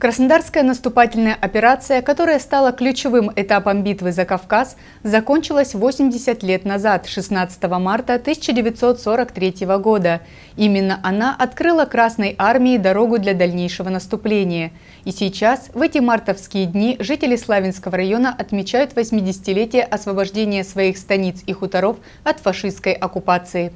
Краснодарская наступательная операция, которая стала ключевым этапом битвы за Кавказ, закончилась 80 лет назад, 16 марта 1943 года. Именно она открыла Красной армии дорогу для дальнейшего наступления. И сейчас, в эти мартовские дни, жители Славянского района отмечают 80-летие освобождения своих станиц и хуторов от фашистской оккупации.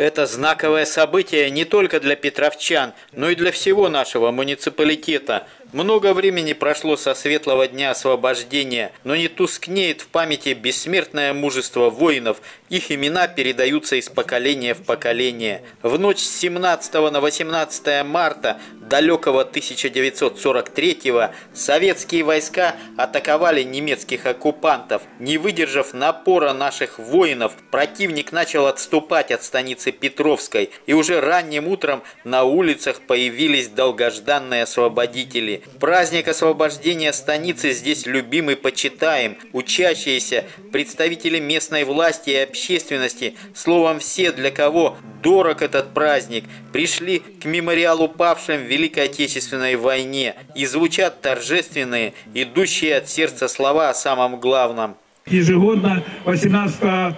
Это знаковое событие не только для петровчан, но и для всего нашего муниципалитета. Много времени прошло со светлого дня освобождения, но не тускнеет в памяти бессмертное мужество воинов. Их имена передаются из поколения в поколение. В ночь с 17 на 18 марта далекого 1943-го советские войска атаковали немецких оккупантов. Не выдержав напора наших воинов, противник начал отступать от станицы Петровской, и уже ранним утром на улицах появились долгожданные освободители. Праздник освобождения станицы здесь любим и почитаем. Учащиеся, представители местной власти и общественности, словом все, для кого дорог этот праздник, пришли к мемориалу павшим в Великой Отечественной войне и звучат торжественные, идущие от сердца слова о самом главном. Ежегодно 18 э,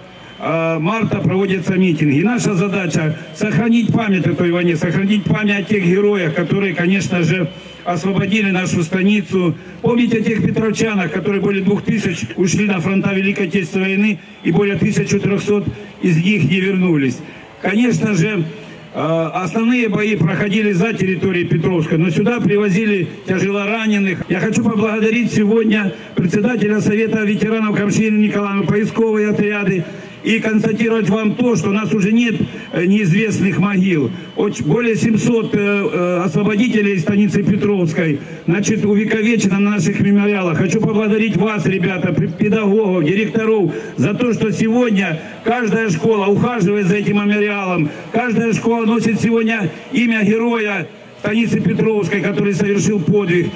марта проводятся митинги. И наша задача сохранить память о той войне, сохранить память о тех героях, которые, конечно же, освободили нашу станицу. Помните о тех петровчанах, которые более двух тысяч ушли на фронта Великой Отечественной войны, и более 1300 из них не вернулись. Конечно же, э, Основные бои проходили за территорией Петровской, но сюда привозили тяжелораненых. Я хочу поблагодарить сегодня председателя Совета ветеранов Камшина Николаева, поисковые отряды, и констатировать вам то, что у нас уже нет э, неизвестных могил. Более 700 э, э, освободителей станицы Петровской, значит, увековечено на наших мемориалах. Хочу поблагодарить вас, ребята, педагогов, директоров, за то, что сегодня каждая школа ухаживает за этим мемориалом. Каждая школа носит сегодня имя героя станицы Петровской, который совершил подвиг.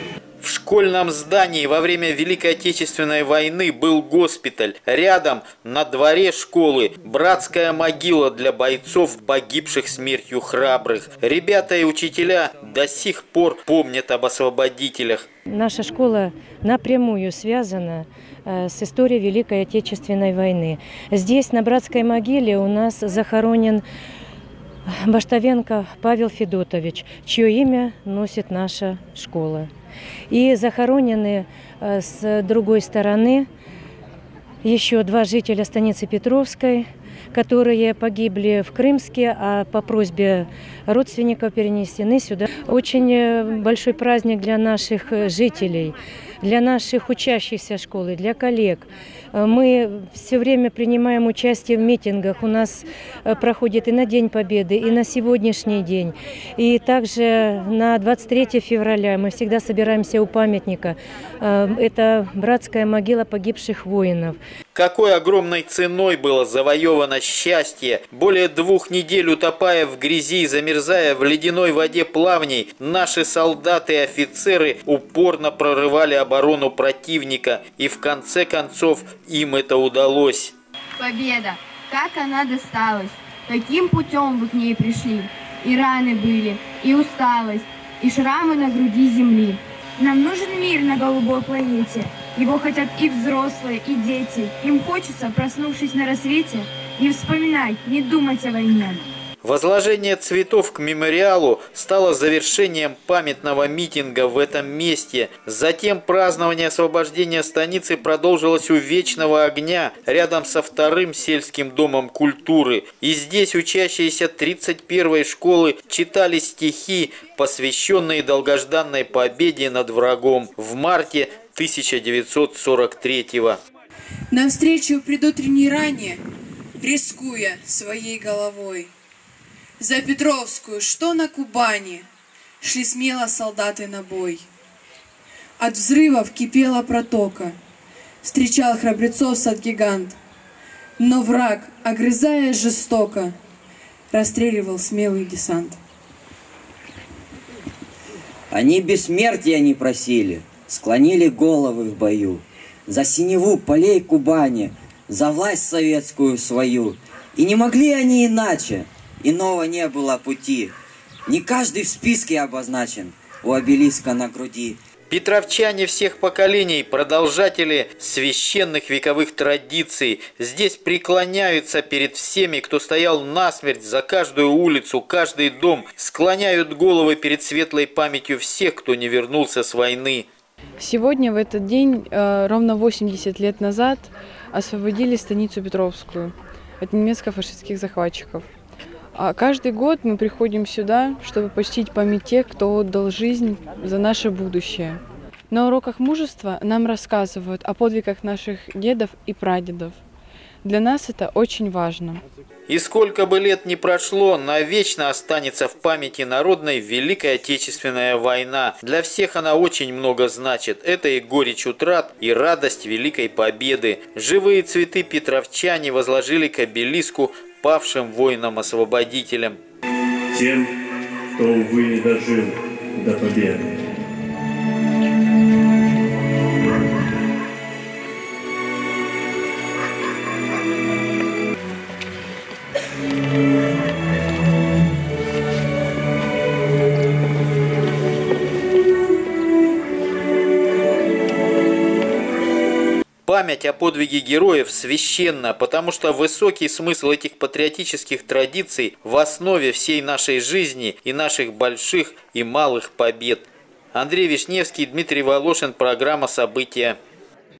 Школьном здании во время Великой Отечественной войны был госпиталь. Рядом, на дворе школы, братская могила для бойцов, погибших смертью храбрых. Ребята и учителя до сих пор помнят об освободителях. Наша школа напрямую связана э, с историей Великой Отечественной войны. Здесь, на братской могиле, у нас захоронен Баштовенко Павел Федотович, чье имя носит наша школа. И захоронены э, с другой стороны еще два жителя станицы Петровской, которые погибли в Крымске, а по просьбе родственников перенесены сюда. Очень э, большой праздник для наших э, жителей, для наших учащихся школы, для коллег. Э, мы все время принимаем участие в митингах. У нас проходит и на День Победы, и на сегодняшний день. И также на 23 февраля мы всегда собираемся у памятника. Это братская могила погибших воинов. Какой огромной ценой было завоевано счастье! Более двух недель утопая в грязи и замерзая в ледяной воде плавней, наши солдаты и офицеры упорно прорывали оборону противника, и в конце концов им это удалось. Победа! Как она досталась? Каким путем вы к ней пришли? И раны были, и усталость, и шрамы на груди земли. Нам нужен мир на голубой планете. Его хотят и взрослые, и дети. Им хочется, проснувшись на рассвете, не вспоминать, не думать о войне. Возложение цветов к мемориалу стало завершением памятного митинга в этом месте. Затем празднование освобождения станицы продолжилось у Вечного огня рядом со вторым сельским домом культуры. И здесь учащиеся 31-й школы читали стихи, посвященные долгожданной победе над врагом в марте 1943 -го. Навстречу предутренней ране, рискуя своей головой, За Петровскую, что на Кубани, Шли смело солдаты на бой. От взрывов кипела протока, Встречал храбрецов сад-гигант, Но враг, огрызая жестоко, Расстреливал смелый десант. Они бессмертия не просили — склонили головы в бою за синеву полей Кубани, за власть советскую свою. И не могли они иначе, иного не было пути. Не каждый в списке обозначен у обелиска на груди. Петровчане всех поколений, продолжатели священных вековых традиций, здесь преклоняются перед всеми, кто стоял насмерть за каждую улицу, каждый дом, склоняют головы перед светлой памятью всех, кто не вернулся с войны. Сегодня, в этот день, э, ровно 80 лет назад, освободили станицу Петровскую от немецко-фашистских захватчиков. А каждый год мы приходим сюда, чтобы почтить память тех, кто отдал жизнь за наше будущее. На уроках мужества нам рассказывают о подвигах наших дедов и прадедов. Для нас это очень важно. И сколько бы лет ни прошло, навечно останется в памяти народной Великая Отечественная война. Для всех она очень много значит. Это и горечь утрат, и радость Великой Победы. Живые цветы петровчане возложили к обелиску павшим воинам-освободителям. Тем, кто, увы, не дожил до победы. Память о подвиге героев священна, потому что высокий смысл этих патриотических традиций в основе всей нашей жизни и наших больших и малых побед. Андрей Вишневский, Дмитрий Волошин, программа «События».